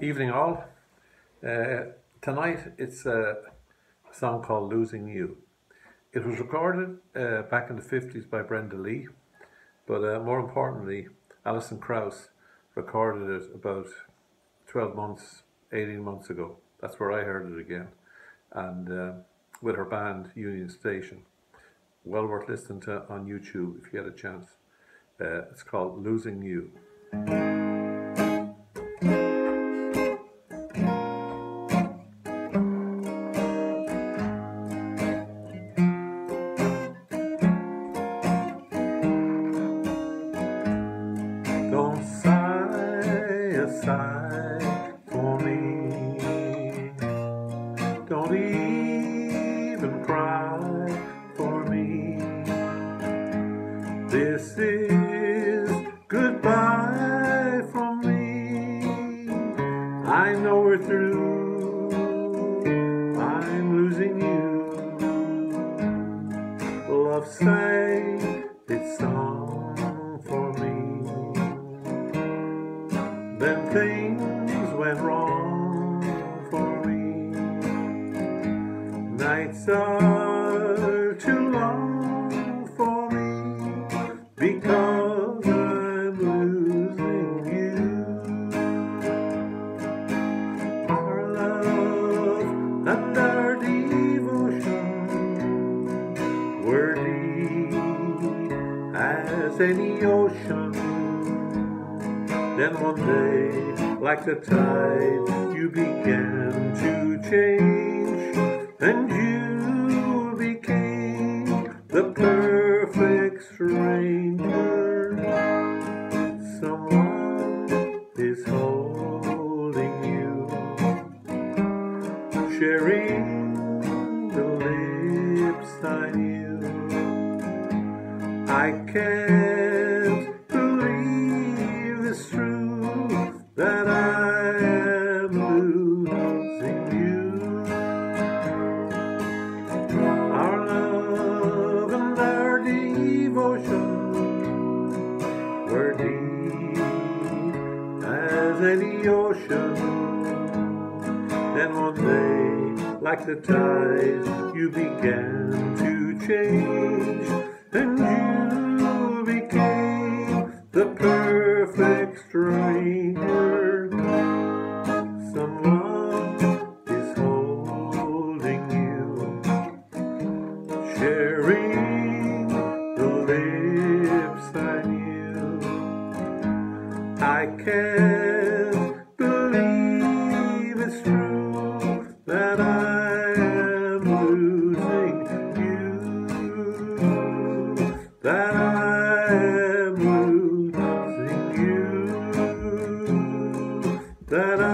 Evening all. Uh, tonight it's a song called Losing You. It was recorded uh, back in the 50s by Brenda Lee, but uh, more importantly, Alison Krauss recorded it about 12 months, 18 months ago. That's where I heard it again. And uh, with her band Union Station. Well worth listening to on YouTube if you get a chance. Uh, it's called Losing You. Sang its song for me. Then things went wrong for me. Nights are too long for me because I'm losing you. Our love as any ocean. Then one day, like the tide, you began to change, and you became the perfect stranger. Someone is holding you, sharing the lips I knew. I can't believe it's true that I am losing you. Our love and our devotion were deep as any ocean. Then one day, like the tides, you began to change, and you became the perfect stranger. Someone is holding you, sharing the lips I knew. I can't